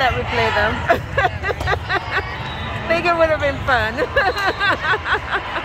I was hoping that we play them. Think it would have been fun.